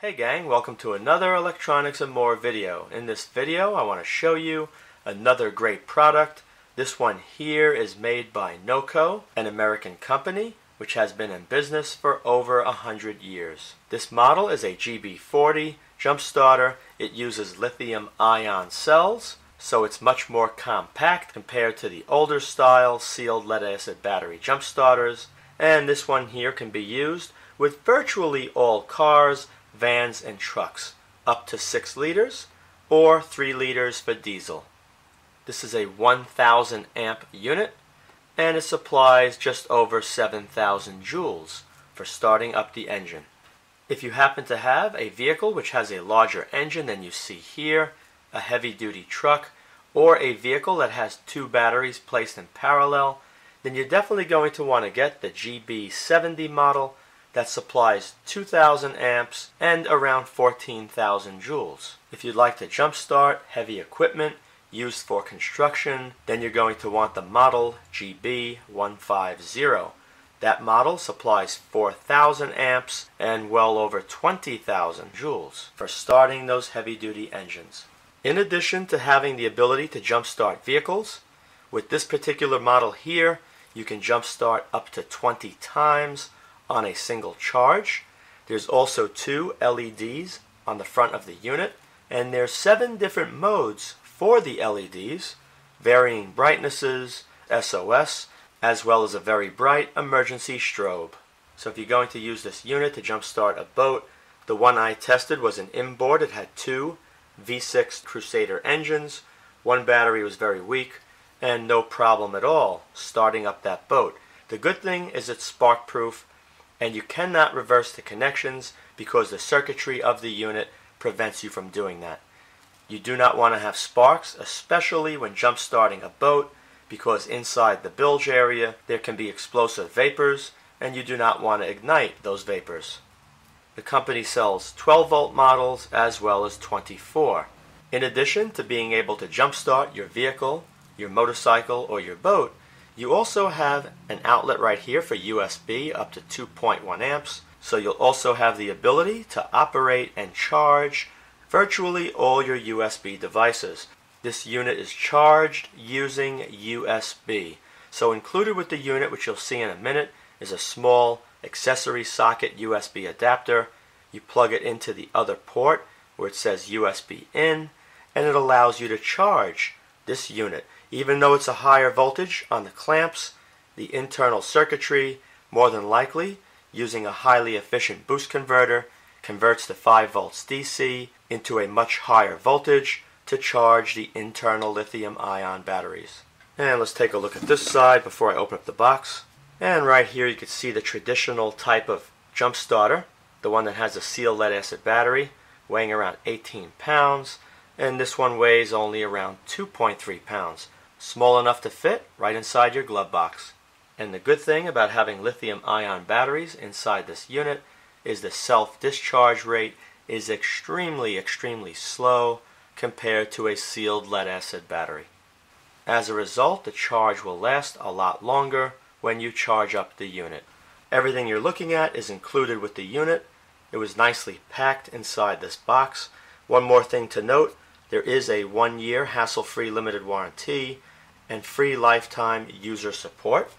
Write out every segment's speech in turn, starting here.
Hey gang, welcome to another Electronics and More video. In this video I want to show you another great product. This one here is made by Noco, an American company which has been in business for over a hundred years. This model is a GB40 jump starter. It uses lithium ion cells, so it's much more compact compared to the older style sealed lead acid battery jump starters. And this one here can be used with virtually all cars, vans, and trucks, up to 6 liters or 3 liters for diesel. This is a 1000 amp unit and it supplies just over 7000 joules for starting up the engine. If you happen to have a vehicle which has a larger engine than you see here, a heavy duty truck, or a vehicle that has two batteries placed in parallel, then you're definitely going to want to get the GB70 model that supplies 2000 amps and around 14,000 joules. If you'd like to jumpstart heavy equipment used for construction, then you're going to want the model GB150. That model supplies 4,000 amps and well over 20,000 joules for starting those heavy-duty engines. In addition to having the ability to jumpstart vehicles, with this particular model here, you can jumpstart up to 20 times on a single charge. There's also two LEDs on the front of the unit, and there's seven different modes for the LEDs, varying brightnesses, SOS, as well as a very bright emergency strobe. So if you're going to use this unit to jumpstart a boat, the one I tested was an inboard. It had two V6 Crusader engines. One battery was very weak and no problem at all starting up that boat. The good thing is it's spark proof and you cannot reverse the connections because the circuitry of the unit prevents you from doing that. You do not want to have sparks, especially when jump starting a boat because inside the bilge area there can be explosive vapors and you do not want to ignite those vapors. The company sells 12 volt models as well as 24. In addition to being able to jumpstart your vehicle, your motorcycle, or your boat, you also have an outlet right here for USB up to 2.1 amps, so you'll also have the ability to operate and charge virtually all your USB devices. This unit is charged using USB. So included with the unit, which you'll see in a minute, is a small accessory socket USB adapter. You plug it into the other port where it says USB in, and it allows you to charge this unit. Even though it's a higher voltage on the clamps, the internal circuitry, more than likely, using a highly efficient boost converter, converts the 5 volts DC into a much higher voltage to charge the internal lithium ion batteries. And let's take a look at this side before I open up the box. And right here you can see the traditional type of jump starter, the one that has a sealed lead acid battery weighing around 18 pounds, and this one weighs only around 2.3 pounds, small enough to fit right inside your glove box. And the good thing about having lithium ion batteries inside this unit is the self-discharge rate is extremely, extremely slow compared to a sealed lead acid battery. As a result, the charge will last a lot longer when you charge up the unit. Everything you're looking at is included with the unit. It was nicely packed inside this box. One more thing to note, there is a one-year hassle-free limited warranty and free lifetime user support.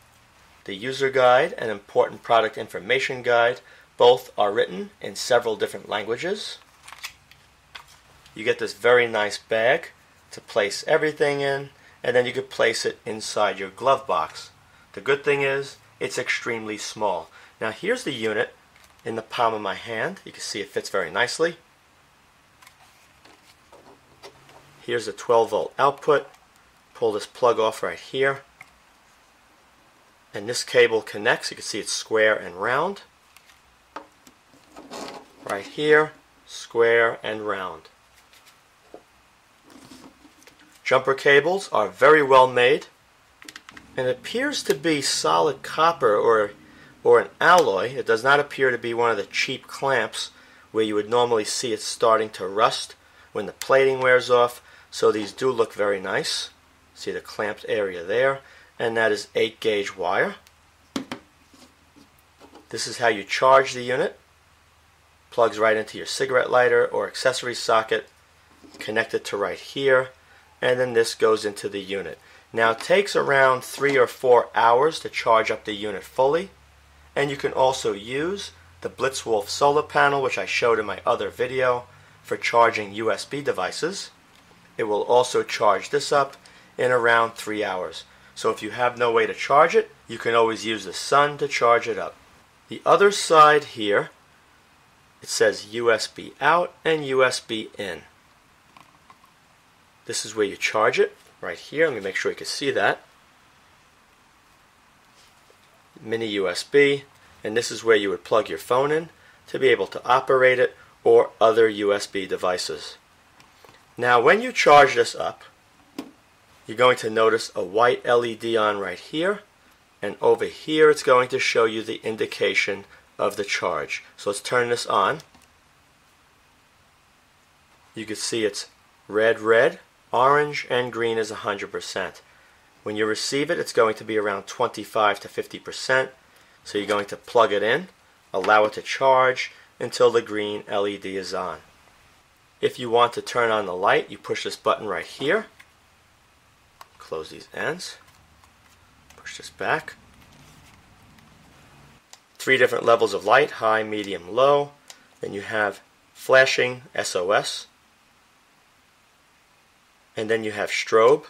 The user guide and important product information guide both are written in several different languages. You get this very nice bag to place everything in, and then you can place it inside your glove box. The good thing is, it's extremely small. Now here's the unit in the palm of my hand. You can see it fits very nicely. Here's a 12 volt output. Pull this plug off right here. And this cable connects. You can see it's square and round right here, square and round. Jumper cables are very well made and it appears to be solid copper or, or an alloy. It does not appear to be one of the cheap clamps where you would normally see it starting to rust when the plating wears off. So these do look very nice. See the clamped area there. And that is 8 gauge wire. This is how you charge the unit plugs right into your cigarette lighter or accessory socket, Connect it to right here, and then this goes into the unit. Now it takes around three or four hours to charge up the unit fully, and you can also use the Blitzwolf solar panel, which I showed in my other video, for charging USB devices. It will also charge this up in around three hours. So if you have no way to charge it, you can always use the sun to charge it up. The other side here, it says USB out and USB in. This is where you charge it, right here. Let me make sure you can see that. Mini USB, and this is where you would plug your phone in to be able to operate it or other USB devices. Now when you charge this up, you're going to notice a white LED on right here and over here it's going to show you the indication of the charge. So let's turn this on. You can see it's red, red, orange, and green is 100%. When you receive it, it's going to be around 25 to 50%. So you're going to plug it in, allow it to charge until the green LED is on. If you want to turn on the light, you push this button right here close these ends. Push this back. Three different levels of light, high, medium, low. Then you have flashing SOS. And then you have strobe.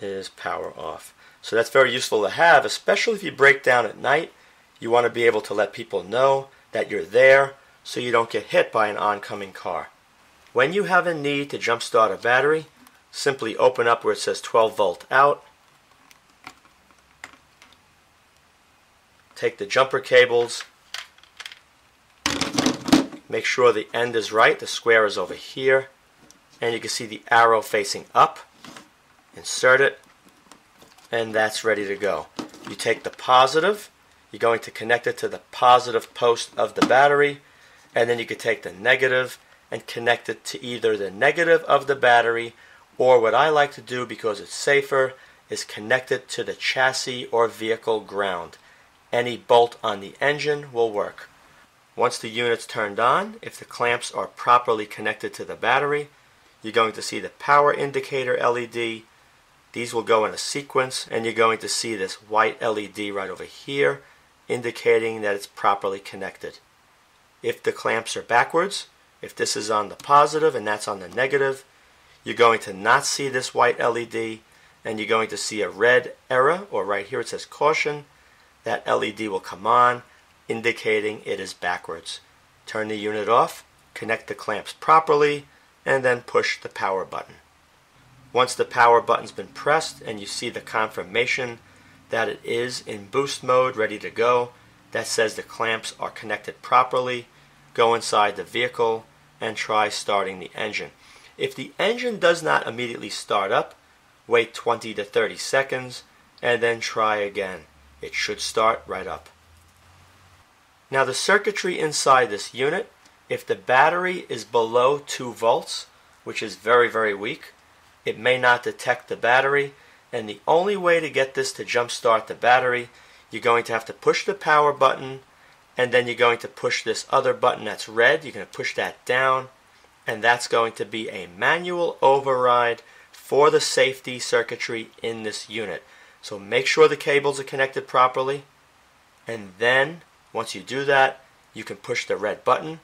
Is power off. So that's very useful to have, especially if you break down at night. You want to be able to let people know that you're there so you don't get hit by an oncoming car. When you have a need to jump start a battery, simply open up where it says 12 volt out, take the jumper cables, make sure the end is right, the square is over here, and you can see the arrow facing up, insert it, and that's ready to go. You take the positive, you're going to connect it to the positive post of the battery, and then you could take the negative and connect it to either the negative of the battery or what I like to do because it's safer is connect it to the chassis or vehicle ground. Any bolt on the engine will work. Once the unit's turned on, if the clamps are properly connected to the battery, you're going to see the power indicator LED. These will go in a sequence and you're going to see this white LED right over here indicating that it's properly connected. If the clamps are backwards, if this is on the positive and that's on the negative, you're going to not see this white LED and you're going to see a red error or right here it says caution. That LED will come on indicating it is backwards. Turn the unit off, connect the clamps properly, and then push the power button. Once the power button's been pressed and you see the confirmation that it is in boost mode ready to go, that says the clamps are connected properly, go inside the vehicle and try starting the engine. If the engine does not immediately start up, wait 20 to 30 seconds and then try again. It should start right up. Now the circuitry inside this unit, if the battery is below 2 volts, which is very very weak, it may not detect the battery and the only way to get this to jump start the battery you're going to have to push the power button and then you're going to push this other button that's red. You're going to push that down and that's going to be a manual override for the safety circuitry in this unit. So make sure the cables are connected properly and then once you do that you can push the red button,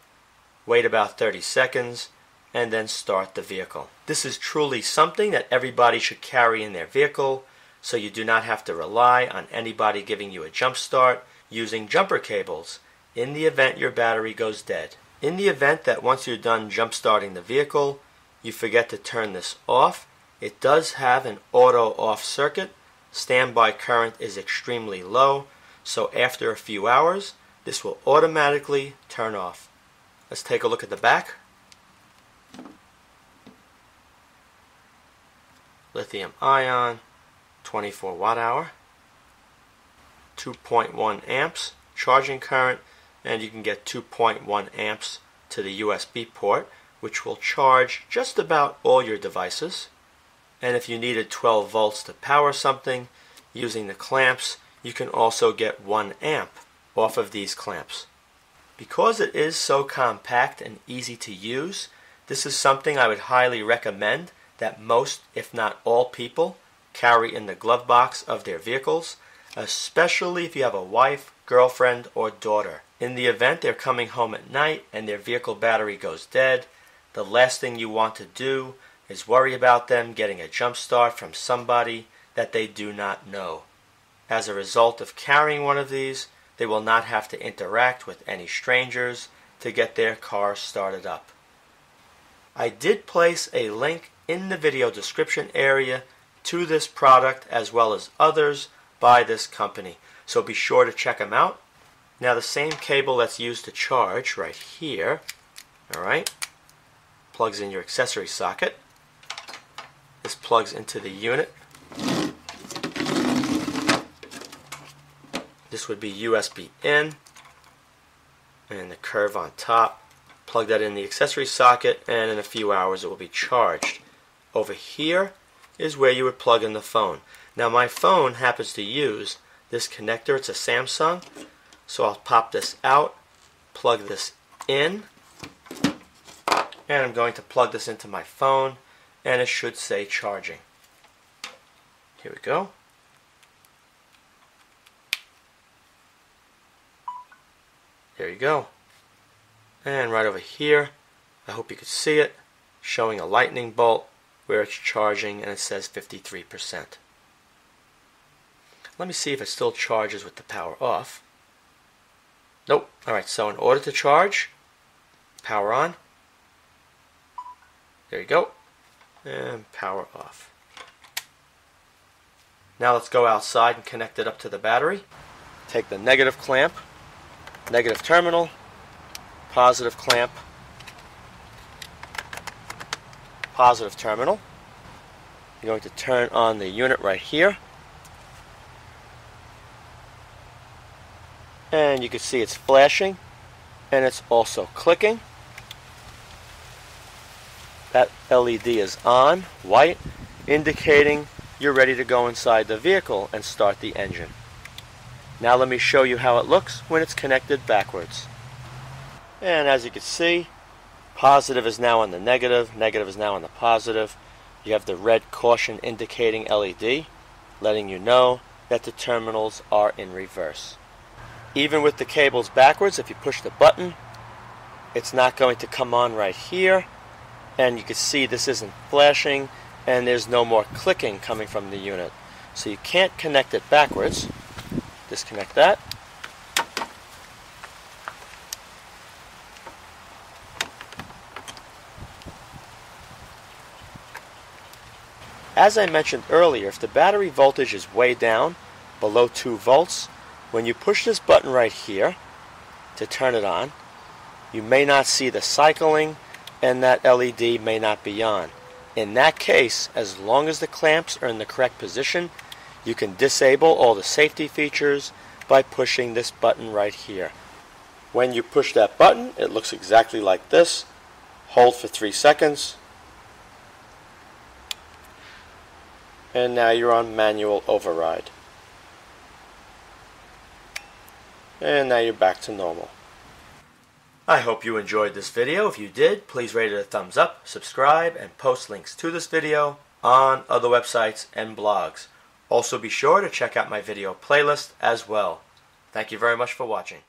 wait about 30 seconds and then start the vehicle. This is truly something that everybody should carry in their vehicle so you do not have to rely on anybody giving you a jump start using jumper cables in the event your battery goes dead. In the event that once you're done jump starting the vehicle, you forget to turn this off, it does have an auto off circuit. Standby current is extremely low, so after a few hours, this will automatically turn off. Let's take a look at the back. Lithium ion, 24 watt hour, 2.1 amps charging current, and you can get 2.1 amps to the USB port, which will charge just about all your devices. And if you needed 12 volts to power something, using the clamps, you can also get 1 amp off of these clamps. Because it is so compact and easy to use, this is something I would highly recommend that most, if not all people, carry in the glove box of their vehicles, especially if you have a wife, girlfriend, or daughter. In the event they're coming home at night and their vehicle battery goes dead, the last thing you want to do is worry about them getting a jump start from somebody that they do not know. As a result of carrying one of these, they will not have to interact with any strangers to get their car started up. I did place a link in the video description area to this product as well as others by this company. So be sure to check them out. Now the same cable that's used to charge right here, alright, plugs in your accessory socket. This plugs into the unit. This would be USB in and the curve on top. Plug that in the accessory socket and in a few hours it will be charged. Over here is where you would plug in the phone. Now my phone happens to use this connector. It's a Samsung. So I'll pop this out, plug this in, and I'm going to plug this into my phone and it should say charging. Here we go. There you go. And right over here, I hope you could see it, showing a lightning bolt where it's charging and it says 53%. Let me see if it still charges with the power off. Nope. Alright, so in order to charge, power on. There you go. And power off. Now let's go outside and connect it up to the battery. Take the negative clamp, negative terminal, positive clamp, positive terminal. You're going to turn on the unit right here. And you can see it's flashing and it's also clicking. That LED is on, white, indicating you're ready to go inside the vehicle and start the engine. Now let me show you how it looks when it's connected backwards. And as you can see, positive is now on the negative, negative is now on the positive. You have the red caution indicating LED, letting you know that the terminals are in reverse. Even with the cables backwards, if you push the button, it's not going to come on right here. And you can see this isn't flashing and there's no more clicking coming from the unit. So you can't connect it backwards. Disconnect that. As I mentioned earlier, if the battery voltage is way down, below 2 volts, when you push this button right here to turn it on, you may not see the cycling and that LED may not be on. In that case, as long as the clamps are in the correct position, you can disable all the safety features by pushing this button right here. When you push that button, it looks exactly like this. Hold for three seconds. And now you're on manual override. And now you're back to normal. I hope you enjoyed this video. If you did, please rate it a thumbs up, subscribe, and post links to this video on other websites and blogs. Also be sure to check out my video playlist as well. Thank you very much for watching.